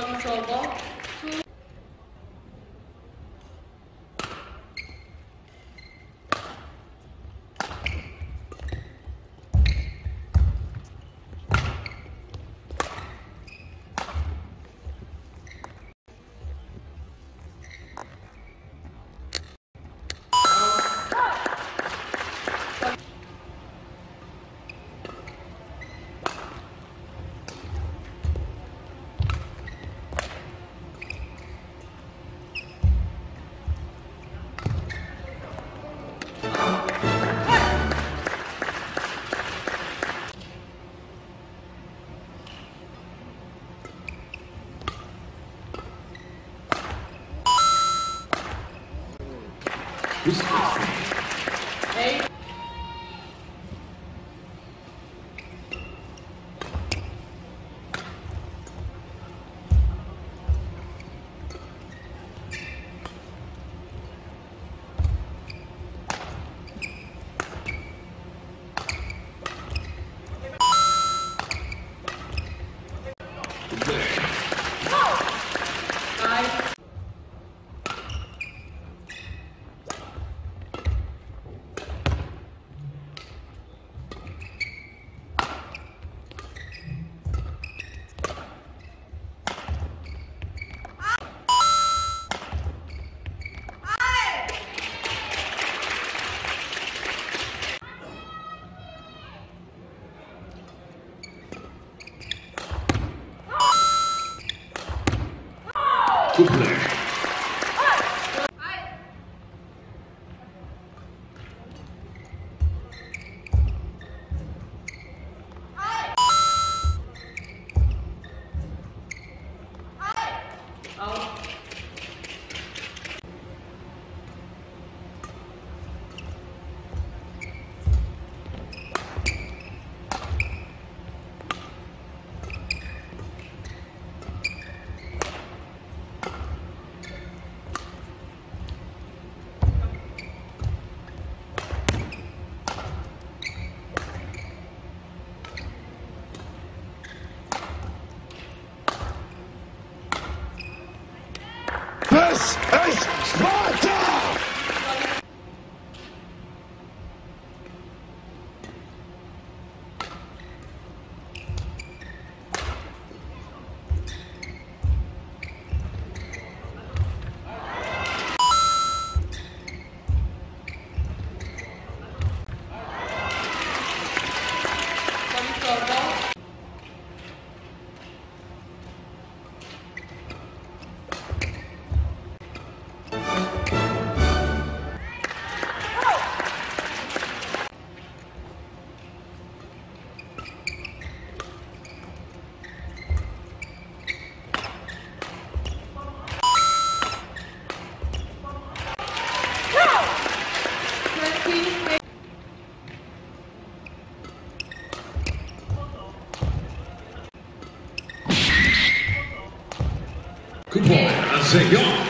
서비 에 ball.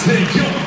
Take your